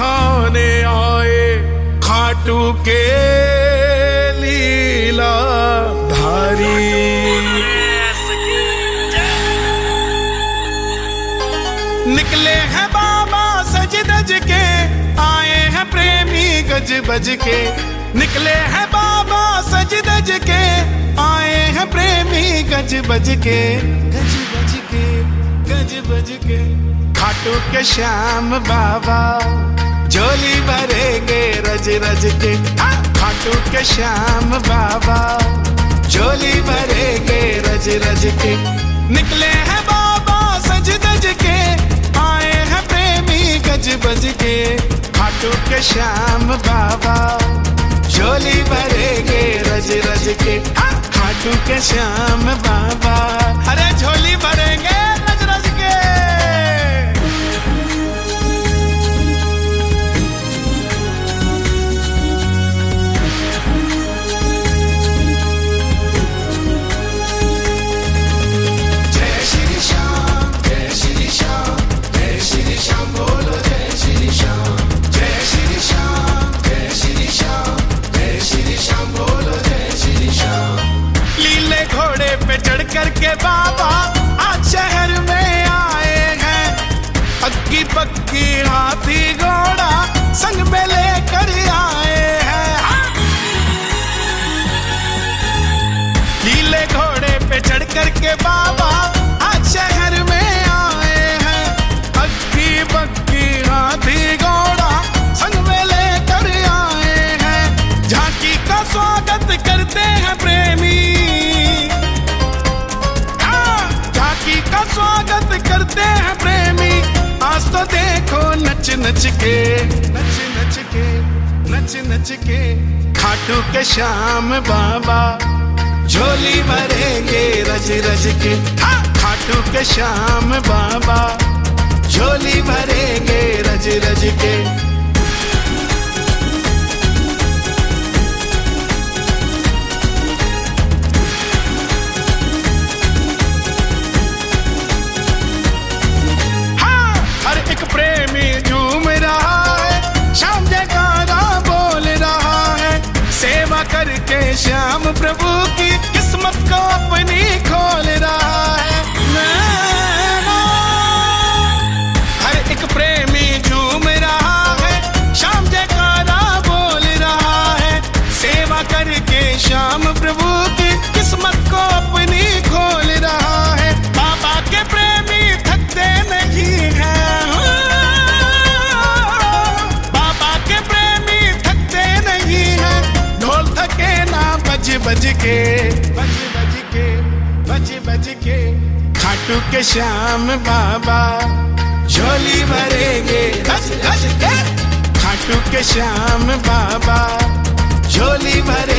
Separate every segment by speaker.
Speaker 1: दिखाने आए खाटू के लीला धारी निकले हैं बाबा सज दज के, आए हैं प्रेमी गज बज के। निकले हैं बाबा सज दज के, आए हैं प्रेमी गज बज के। गज बज के, गज बज के। खाटू के श्याम बाबा। झोली भरेंगे रज रज के खाटू के श्याम बाबा। झोली भरेंगे रज रज के। निकले हैं बाबा सज दज के। आए हैं प्रेमी गज बज के। खाटू के श्याम बाबा। झोली भरेंगे रज रज के खाटू के श्याम बाबा। अरे झोली भरेंगे बाबा आज शहर में आए हैं। अक्की पक्की हाथी घोड़ा संग में लेकर आए हैं। नीले घोड़े पे चढ़ कर के बाबा आज शहर में आए हैं। अक्की पक्की हाथी घोड़ा संग में लेकर आए हैं। झांकी का स्वागत करते हाँ, नच नच के। नच नच के नच नच के। खाटू के श्याम बाबा, झोली भरेंगे रज रज के खाटू के श्याम बाबा, झोली भरेंगे रज रज के। खाटू के श्याम बाबा। झोली भरेंगे खाटू के श्याम बाबा। झोली भरेंगे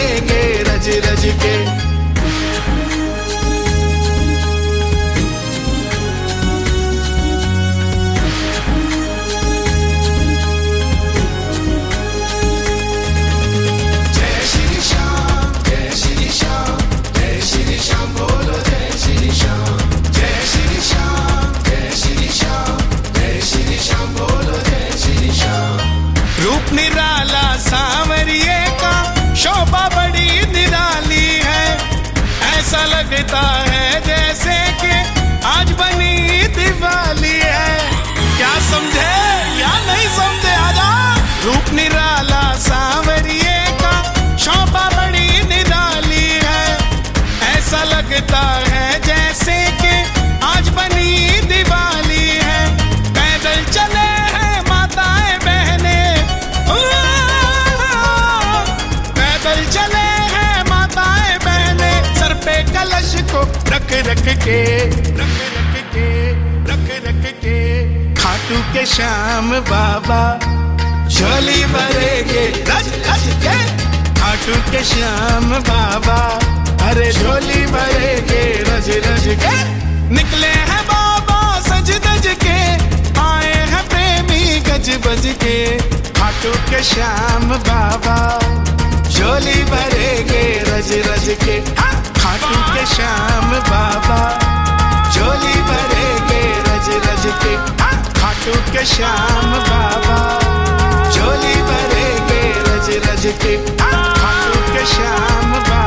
Speaker 1: रख रख के रख रख के रख रख के। खाटू के श्याम बाबा झोली भरेंगे रज रज के। खाटू के श्याम बाबा अरे झोली भरेंगे रज रज के। निकले हैं बाबा सज दज के आए हैं प्रेमी गज बज के। खाटू के श्याम बाबा झोली भरेंगे रज रज के। हाँ, टूट के श्याम बाबा, झोली भरेंगे रज रज के। खाटू के श्याम बाबा, झोली भरेंगे रज रज के। खाटू के श्याम बाबा।